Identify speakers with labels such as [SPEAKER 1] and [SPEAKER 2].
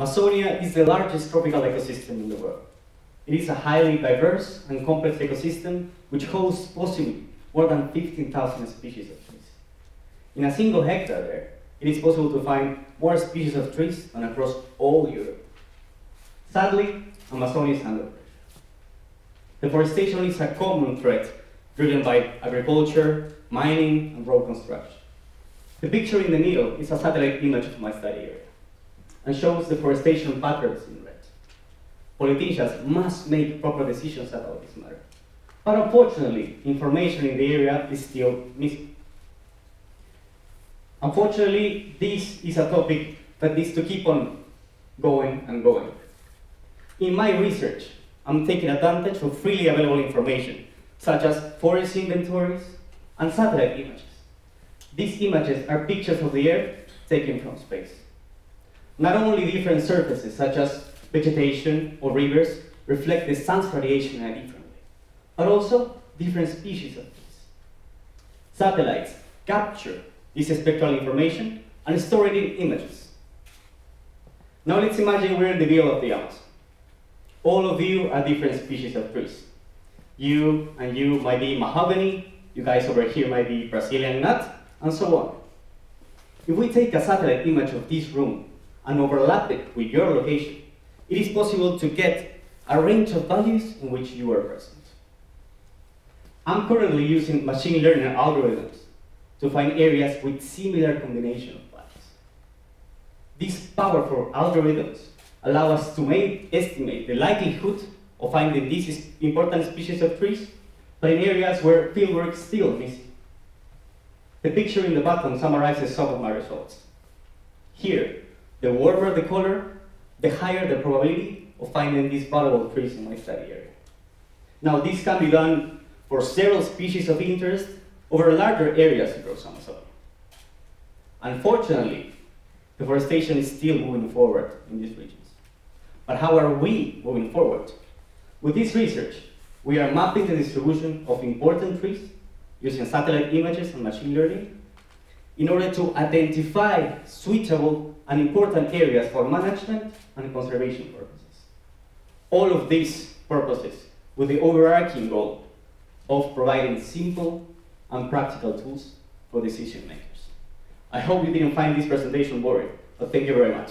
[SPEAKER 1] Amazonia is the largest tropical ecosystem in the world. It is a highly diverse and complex ecosystem which hosts possibly more than 15,000 species of trees. In a single hectare there, it is possible to find more species of trees than across all Europe. Sadly, Amazonia is under pressure. Deforestation is a common threat driven by agriculture, mining, and road construction. The picture in the middle is a satellite image of my study area and shows deforestation patterns in red. Politicians must make proper decisions about this matter. But unfortunately, information in the area is still missing. Unfortunately, this is a topic that needs to keep on going and going. In my research, I'm taking advantage of freely available information, such as forest inventories and satellite images. These images are pictures of the Earth taken from space. Not only different surfaces, such as vegetation or rivers, reflect the sun's radiation in a different way, but also different species of trees. Satellites capture this spectral information and store it in images. Now let's imagine we're in the middle of the Amazon. All of you are different species of trees. You and you might be mahogany, you guys over here might be Brazilian nut, and so on. If we take a satellite image of this room and overlap it with your location, it is possible to get a range of values in which you are present. I'm currently using machine learning algorithms to find areas with similar combination of values. These powerful algorithms allow us to estimate the likelihood of finding these important species of trees, but in areas where fieldwork is still missing. The picture in the bottom summarizes some of my results. Here, the warmer the color, the higher the probability of finding these valuable trees in my study area. Now, this can be done for several species of interest over larger areas across Amazon. Unfortunately, deforestation is still moving forward in these regions. But how are we moving forward? With this research, we are mapping the distribution of important trees using satellite images and machine learning in order to identify suitable and important areas for management and conservation purposes. All of these purposes with the overarching goal of providing simple and practical tools for decision makers. I hope you didn't find this presentation boring, but thank you very much.